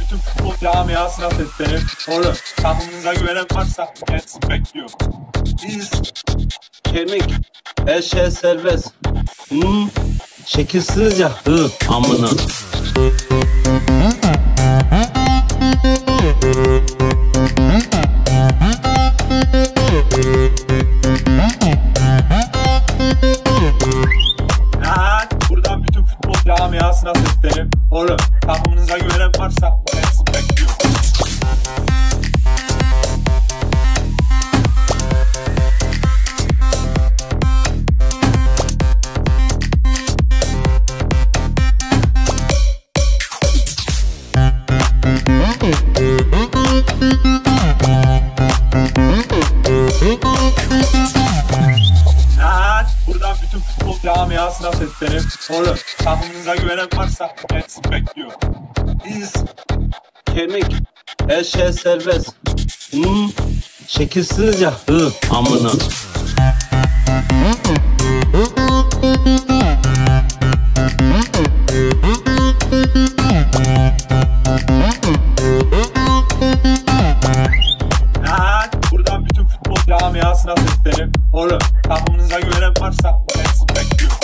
bütün futbol camiasına seslenip oğlum takımınıza güvenen varsa gelsin bekliyor. Biz kemik, her şey serbest. Hmm, şekilsiniz ya. Hı, amına. Ha, seslenip oğlum takımınıza güvenen varsa gelsin bekliyor. Bütün futbol camiasına seslenip oğlum takımınıza güvenen varsa gelsin bekliyor. Biz kemik, her şey serbest. Hmm, şekilsiniz ya. Hı, amına. Camiasına seslenip oğlum takımınıza güvenen varsa gelsin bekliyor.